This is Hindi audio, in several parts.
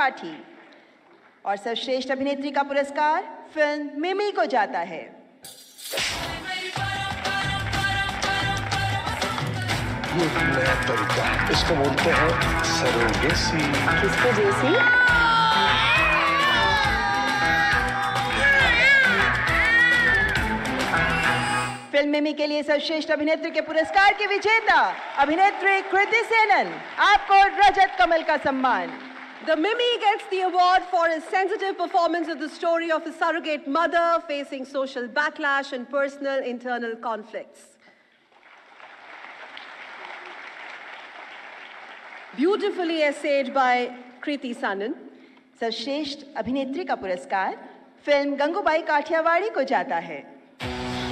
त्रिपाठी। और सर्वश्रेष्ठ अभिनेत्री का पुरस्कार फ़िल्म मिमी को जाता है। ये नया तरीका है इसको बोलते हैं सरोगेसी। किसको जैसी? फ़िल्म मिमी के लिए सर्वश्रेष्ठ अभिनेत्री के पुरस्कार की विजेता अभिनेत्री कृति सेनन आपको रजत कमल का सम्मान। The Mimi gets the award for his sensitive performance of the story of a surrogate mother facing social backlash and personal internal conflicts. Beautifully essayed by Kriti Sanan. सर्वश्रेष्ठ अभिनेत्री का पुरस्कार फिल्म गंगूबाई काठियावाड़ी को जाता है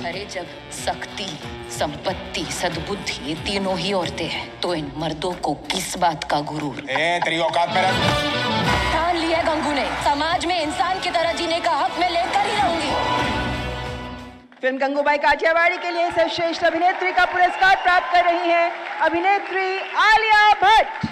अरे जब शक्ति संपत्ति सद्बुद्धि ये तीनों ही औरतें हैं तो इन मर्दों को किस बात का गुरूर? ए तेरी औकात में ठान लिया गंगू ने। समाज में इंसान की तरह जीने का हक मैं लेकर ही रहूँगी। फ़िल्म गंगूबाई काठियावाड़ी के लिए सर्वश्रेष्ठ अभिनेत्री का पुरस्कार प्राप्त कर रही हैं अभिनेत्री Alia Bhatt.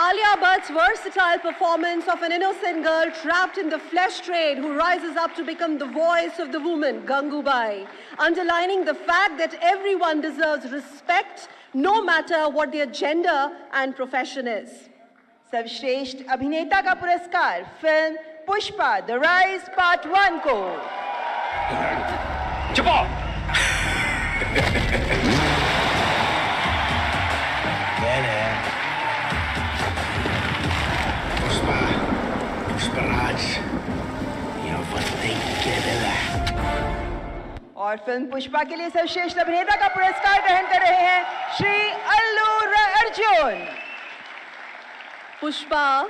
Alia Bhatt's versatile performance of an innocent girl trapped in the flesh trade who rises up to become the voice of the woman, Gangubai, underlining the fact that everyone deserves respect no matter what their gender and profession is. सर्वश्रेष्ठ अभिनेता का पुरस्कार film Pushpa the rise part one को चुपो और फ़िल्म पुष्पा के लिए सर्वश्रेष्ठ अभिनेता का पुरस्कार ग्रहण कर रहे हैं Shri Allu Arjun Pushpa,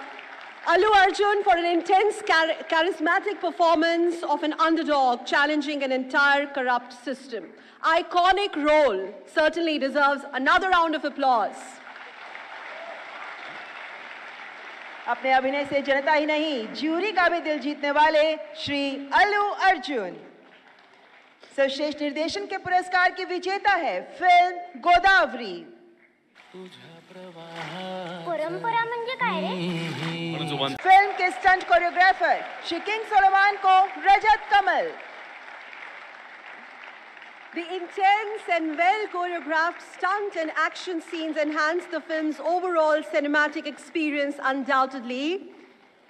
Allu Arjun for an intense, char- charismatic performance of an underdog challenging an entire corrupt system. Iconic role certainly deserves another round of applause. अपने अभिनय से जनता ही नहीं ज्यूरी का भी दिल जीतने वाले श्री अल्लू अर्जुन सर्वश्रेष्ठ निर्देशन के पुरस्कार की विजेता है फ़िल्म गोदावरी परंपरा म्हणजे काय रे फ़िल्म के stunt choreographer Shri King Solomon को Rajat Kamal The intense and well choreographed stunt and action scenes enhance the film's overall cinematic experience undoubtedly.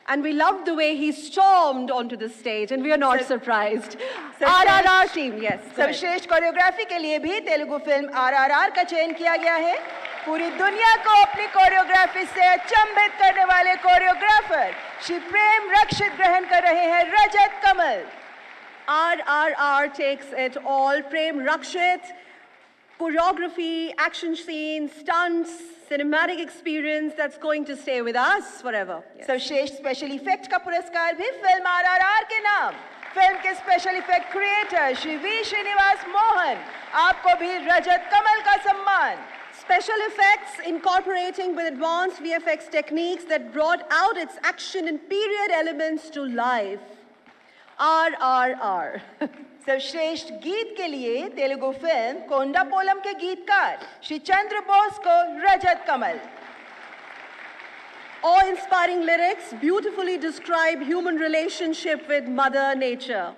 And we loved the way he stormed onto the stage, and we are not Sir- surprised. Sir- RRR team, yes. go ahead. सर्वश्रेष्ठ कोरियोग्राफी के लिए भी तेलुगु फिल्म आरआरआर का चयन किया गया है पूरी दुनिया को अपनी कोरियोग्राफी से अचंभित करने वाले कोरियोग्राफर श्री प्रेम रक्षित ग्रहण कर रहे हैं Rajat Kamal RRR takes it all. Prem Rakshit, choreography, action scenes, stunts, cinematic experience that's going to stay with us forever. Yes. सर्वश्रेष्ठ स्पेशल इफेक्ट का पुरस्कार भी फिल्म आरआरआर के नाम फिल्म के special effect creator Shri V Srinivas Mohan आपको भी रजत कमल का सम्मान Special effects incorporating with advanced VFX techniques that brought out its action and period elements to life. RRR. सर्वश्रेष्ठ गीत के लिए तेलुगु फ़िल्म कोंडा पोलम के गीतकार श्री चंद्र बोस को रजत कमल Awe-inspiring lyrics beautifully describe human relationship with Mother Nature.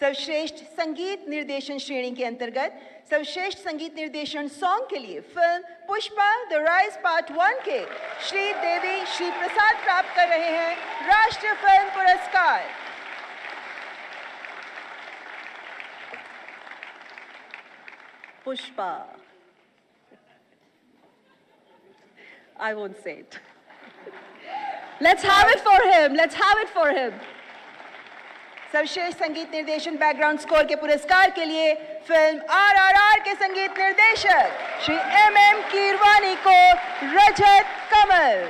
सर्वश्रेष्ठ संगीत निर्देशन श्रेणी के अंतर्गत सर्वश्रेष्ठ संगीत निर्देशन सॉन्ग के लिए film Pushpa the rise part one के श्री देवी श्री प्रसाद प्राप्त कर रहे हैं राष्ट्रीय फ़िल्म पुरस्कार Pushpa. I won't say it. Let's have it for him. Let's have it for him. सर्वश्रेष्ठ संगीत निर्देशन बैकग्राउंड स्कोर के पुरस्कार के लिए फ़िल्म आरआरआर के संगीत निर्देशक श्री एम एम कीरवानी को रजत कमल।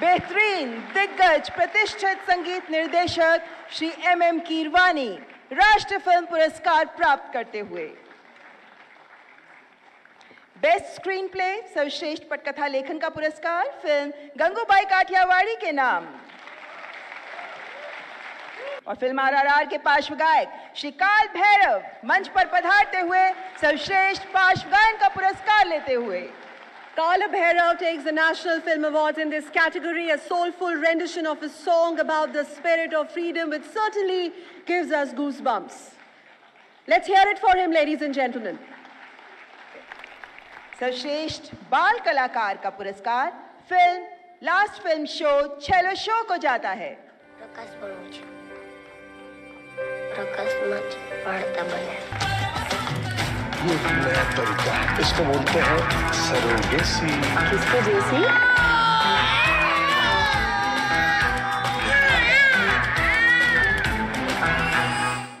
बेहतरीन दिग्गज प्रतिष्ठित संगीत निर्देशक श्री एम एम कीरवानी राष्ट्रीय फ़िल्म पुरस्कार प्राप्त करते हुए। बेस्ट स्क्रीन प्ले सर्वश्रेष्ठ पटकथा लेखन का पुरस्कार फ़िल्म गंगूबाई काठियावाड़ी के नाम। और फ़िल्म आरआरआर के पार्श्व गायक श्रीकाल भैरव मंच पर पधारते हुए सर्वश्रेष्ठ पार्श्व गायन का पुरस्कार लेते हुए Kala Bhairav takes the National Film Awards in this category. A soulful rendition of a song about the spirit of freedom, which certainly gives us goosebumps. Let's hear it for him, ladies and gentlemen. Sarvashreshth Bal Kalakar ka puraskar film Last Film Show Chalo Show ko jata hai Prakash प्रकाश अकस्मात बढ़ता बने ये नया तरीका इसको बोलते हैं सरोगेसी किसको जैसी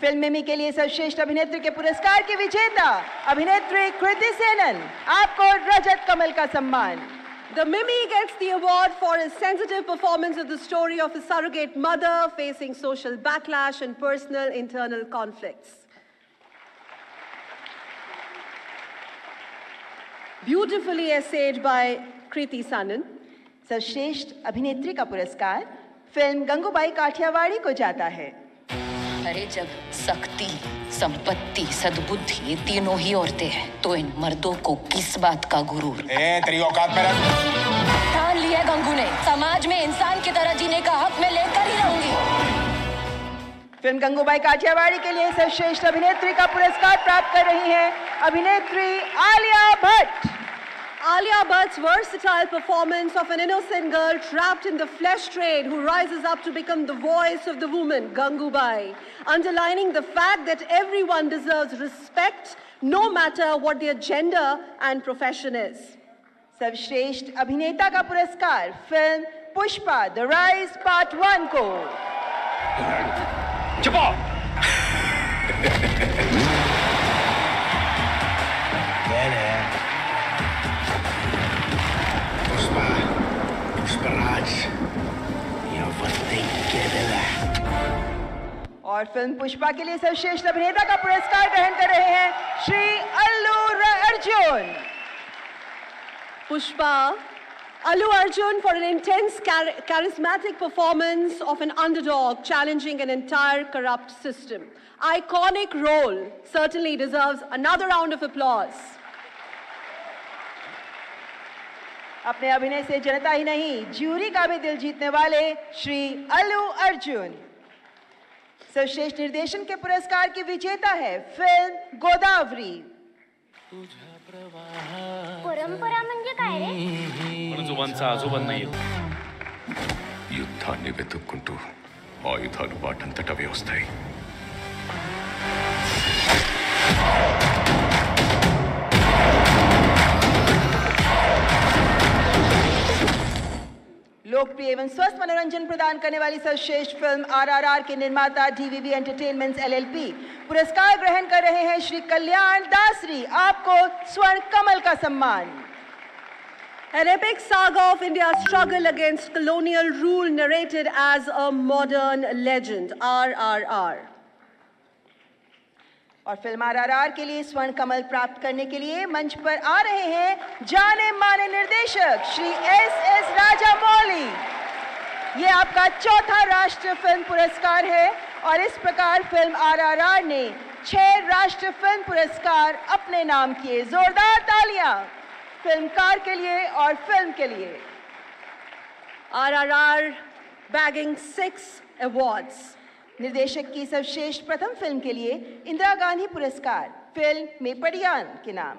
फ़िल्म मिमी के लिए सर्वश्रेष्ठ अभिनेत्री के पुरस्कार के विजेता अभिनेत्री कृति सेनन आपको रजत कमल का सम्मान The Mimi gets the award for his sensitive performance of the story of a surrogate mother facing social backlash and personal internal conflicts. Beautifully essayed by Kriti Sanan. सर्वश्रेष्ठ अभिनेत्री का पुरस्कार फिल्म गंगूबाई काठियावाड़ी को जाता है अरे जब शक्ति संपत्ति सद्बुद्धि ये तीनों ही औरतें हैं तो इन मर्दों को किस बात का गुरूर? ए तेरी औकात में रख। ठान लिया गंगू ने। समाज में इंसान की तरह जीने का हक मैं लेकर ही रहूँगी। फ़िल्म गंगूबाई काठियावाड़ी के लिए सर्वश्रेष्ठ अभिनेत्री का पुरस्कार प्राप्त कर रही हैं अभिनेत्री Alia Bhatt. Alia Bhatt's versatile performance of an innocent girl trapped in the flesh trade who rises up to become the voice of the woman, Gangubai, underlining the fact that everyone deserves respect no matter what their gender and profession is. सर्वश्रेष्ठ अभिनेता का पुरस्कार film Pushpa the rise part one को चुपो और फ़िल्म पुष्पा के लिए सर्वश्रेष्ठ अभिनेता का पुरस्कार ग्रहण कर रहे हैं Shri Allu Arjun. Pushpa Allu Arjun for an intense charismatic performance of an underdog challenging an entire corrupt system iconic role certainly deserve another round of applause अपने अभिनय से जनता ही नहीं ज्यूरी का भी दिल जीतने वाले श्री अलू अर्जुन। सर्वश्रेष्ठ निर्देशन के पुरस्कार की विजेता है फिल्म गोदावरी परंपरा म्हणजे काय रे అణుజువంశ అజువన్నయ్య యుద్ధాన్ని వెతుక్కుంటూ ఆయుధాలు వాటంతట అవి लोकप्रिय एवं स्वस्थ मनोरंजन प्रदान करने वाली सर्वश्रेष्ठ फ़िल्म आरआरआर के निर्माता डीवीवी एंटरटेनमेंट्स एलएलपी पुरस्कार ग्रहण कर रहे हैं श्री कल्याण दासरी आपको स्वर्ण कमल का सम्मान An epic saga of India's struggle against colonial rule narrated as a modern legend, RRR. और फ़िल्म आरआरआर के लिए स्वर्ण कमल प्राप्त करने के लिए मंच पर आ रहे हैं जाने माने निर्देशक Shri S S Rajamouli. ये आपका चौथा राष्ट्रीय फ़िल्म पुरस्कार है और इस प्रकार फ़िल्म आरआरआर ने छह राष्ट्रीय फ़िल्म पुरस्कार अपने नाम किए। जोरदार तालियाँ फिल्मकार के लिए और फ़िल्म के लिए। RRR bagging six awards. निर्देशक की सर्वश्रेष्ठ प्रथम फ़िल्म के लिए इंदिरा गांधी पुरस्कार, फ़िल्म में पड़ियान के नाम।